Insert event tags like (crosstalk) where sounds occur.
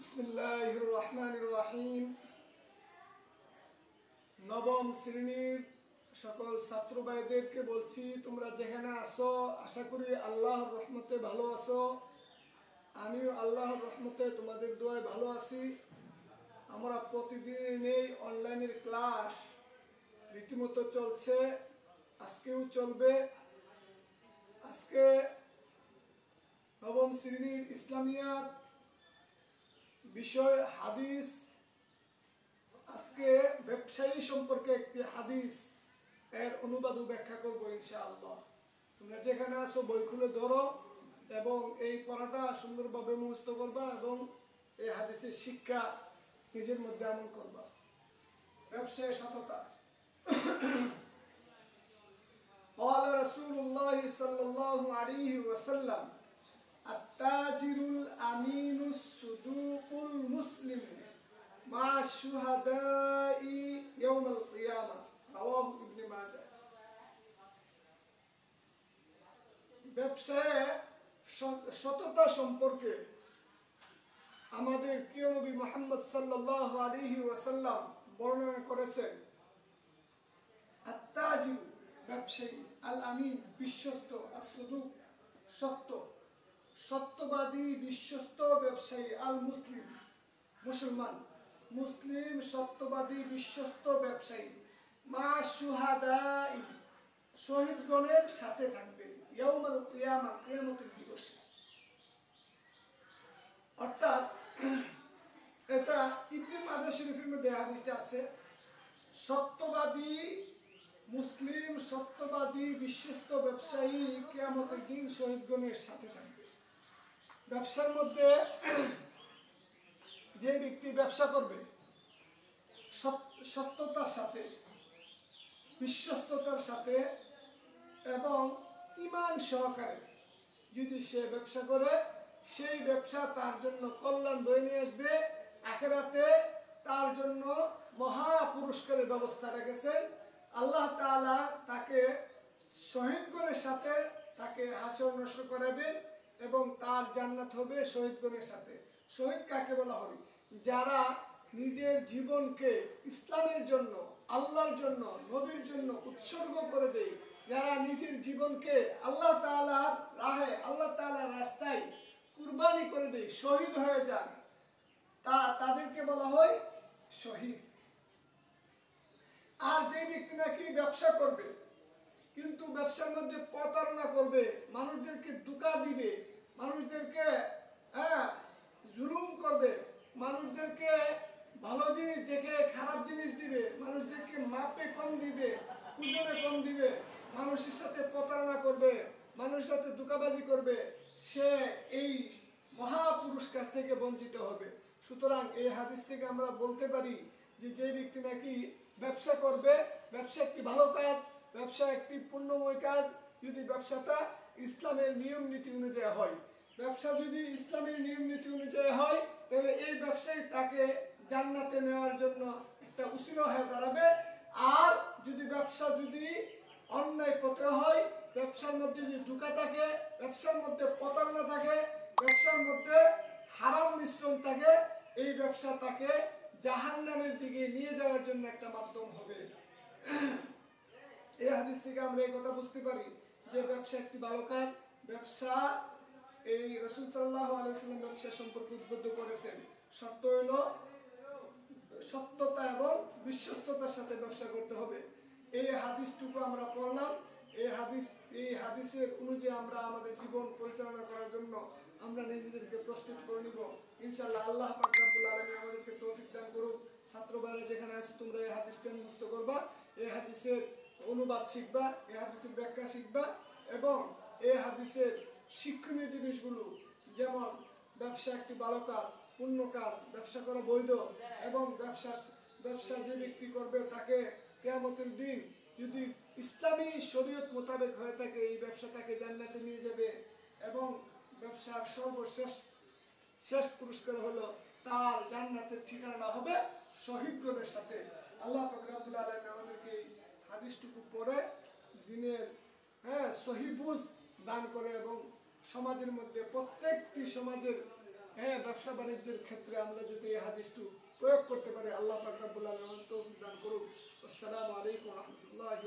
বিসমিল্লাহির রহমানির রহিম নবম শ্রেণির সকল ছাত্র ভাইদেরকে বলছি, তোমরা যেখানে আসো আশা করি আল্লাহর রহমতে ভালো আছো। আমিও আল্লাহর রহমতে তোমাদের দোয়ায় ভালো আছি। আমরা প্রতিদিন এই অনলাইনের ক্লাস রীতিমতো চলছে, আজকেও চলবে। আজকে নবম শ্রেণির ইসলামিয়াত বিষয় হাদিস আজকে ব্যবসায়ী সম্পর্কে একটি হাদিস এর অনুবাদ ও ব্যাখ্যা করবো ইনশাআল্লাহ তোমরা যেখানে আসো বই খুলে ধরো এবং এই পড়াটা সুন্দরভাবে মুখস্থ করবা এবং এই হাদিসের শিক্ষা নিজের মধ্যে আমল করবা ব্যবসায় সততা (coughs) قال رسول الله صلى الله عليه وسلم আত্তাজিরুল আমিনু সুদুকুল মুসলিম মা শুহাদাই ইয়াউমাল কিয়ামা। রাওয়াহু ইবনে মাজাহ ব্যবসায়ে সততা সম্পর্কে আমাদের প্রিয় নবী মোহাম্মদ সাল্লাহ আলিহি ওয়াসাল্লাম বর্ণনা করেছেন আত্মাজিউ ব্যবসায়ী আল আমিন বিশ্বস্ত আর সত্য। সত্যবাদী বিশ্বস্ত ব্যবসায়ী আল মুসলিম, মুসলমান, মুসলিম সত্যবাদী বিশ্বস্ত ব্যবসায়ী, মা সুহাদাই, শহীদগণের সাথে থাকবে দিবসে। অর্থাৎ এটা ইবনে মাজাহ শরীফের মধ্যে হাদিসটা আছে, সত্যবাদী মুসলিম সত্যবাদী বিশ্বস্ত ব্যবসায়ী কেয়ামতের দিন শহীদগণের সাথে থাকবে ব্যবসার মধ্যে (clears throat) যে ব্যক্তি ব্যবসা করবে সত- সত্যতার সাথে, বিশ্বস্ততার সাথে এবং ইমান সহকারে যদি সে ব্যবসা করে, সেই ব্যবসা তার জন্য কল্যাণ বয়ে নিয়ে আসবে। আখেরাতে তার জন্য মহা পুরস্কারের ব্যবস্থা রেখেছেন। আল্লাহ তাআলা তাকে শহীদগণের সাথে তাকে হাসর নষ্ট করাবেন। এবং তার জান্নাত হবে শহীদগণের সাথে। শহীদ কাকে বলা হয় যারা নিজের জীবনকে ইসলামের জন্য, আল্লাহর জন্য, নবীর জন্য উৎসর্গ করে দেয়, যারা নিজের জীবনকে আল্লাহ তাআলার রাহে, আল্লাহ তাআলার রাস্তায় কুরবানি করে দেয়, শহীদ হয়ে যান, তা তাদেরকে বলা হয় শহীদ। আর যে ব্যক্তি নাকি ব্যবসা করবে, কিন্তু ব্যবসার মধ্যে প্রতারণা করবে, মানুষদেরকে দুকা দিবে মানুষদেরকে হ্যাঁ জুলুম করবে। মানুষদেরকে ভালো জিনিস দেখে খারাপ জিনিস দিবে। মানুষদেরকে মাপে কম দিবে, ওজনে কম দিবে। মানুষের সাথে প্রতারণা করবে, মানুষের সাথে দুকাবাজি করবে। সে এই মহা পুরস্কার থেকে বঞ্চিত হবে। সুতরাং এই হাদিস থেকে আমরা বলতে পারি যে যে ব্যক্তি নাকি ব্যবসা করবে, ব্যবসা একটি ভালো কাজ, ব্যবসা একটি পুণ্যময় কাজ, যদি ব্যবসাটা ইসলামের নিয়ম নীতি অনুযায়ী হয় ব্যবসা যদি ইসলামের নিয়ম নীতি অনুযায়ী হয়, তাহলে এই ব্যবসায়ী তাকে জান্নাতে নেওয়ার জন্য একটা উচিত হয়ে দাঁড়াবে। আর যদি ব্যবসা যদি অন্যায় পথে হয়, ব্যবসার মধ্যে যদি ধোকা থাকে, ব্যবসার মধ্যে প্রতারণা থাকে, ব্যবসার মধ্যে হারাম মিশ্রণ থাকে, এই ব্যবসা তাকে জাহান্নামের দিকে নিয়ে যাওয়ার জন্য একটা মাধ্যম হবে। এই হাদিস থেকে আমরা এই কথা বুঝতে পারি যে ব্যবসা একটি ভালো কাজ। ব্যবসা এই রসুল সাল্লাহ আলাইসাল্লাম ব্যবসা সম্পর্কে উদ্বুদ্ধ করেছেন। শর্ত হইল সত্যতা এবং বিশ্বস্ততার সাথে ব্যবসা করতে হবে। এই হাদিসটুকু আমরা পড়লাম। এই হাদিস, এই হাদিসের অনুযায়ী আমরা আমাদের জীবন পরিচালনা করার জন্য আমরা নিজেদেরকে প্রস্তুত করে নিব। ইনশাআল্লাহ আল্লাহ পাক রব্বুল আলামিন আমাদেরকে তৌফিক দান করুক। ছাত্র ভাইরা যেখানে আছে, তোমরা এই হাদিসটা মুখস্থ করবা। এই হাদিসের অনুবাদ শিখবা, এই হাদিসের ব্যাখ্যা শিখবা এবং এই হাদিসের শিক্ষণীয় জিনিসগুলো, যেমন ব্যবসা একটি ভালো কাজ, পূর্ণ কাজ, ব্যবসা করা বৈধ এবং ব্যবসা ব্যবসা যে ব্যক্তি করবে তাকে কেয়ামতের দিন যদি ইসলামী শরীয়ত মোতাবেক হয়ে থাকে, এই ব্যবসা তাকে জান্নাতে নিয়ে যাবে এবং ব্যবসার সর্বশেষ, শেষ পুরস্কার হলো তার জান্নাতের ঠিকানা হবে শহীদগণের সাথে। আল্লাহ ফকরাবুল্লাহ আলম আমাদেরকে হাদিসটুকু পরে দিনের হ্যাঁ সহিবুজ দান করে এবং সমাজের মধ্যে প্রত্যেকটি সমাজের হ্যাঁ ব্যবসা বাণিজ্যের ক্ষেত্রে আমরা যদি এই হাদিসটু প্রয়োগ করতে পারি, আল্লাহ পাক রব্বুল তৌফিক দান করুন আসসালামু আলাইকুম রাহমাতুল্লাহি